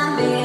zombie.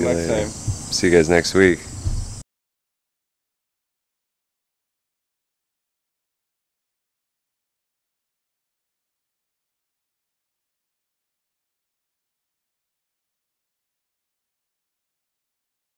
Next yeah. time. See you guys next week.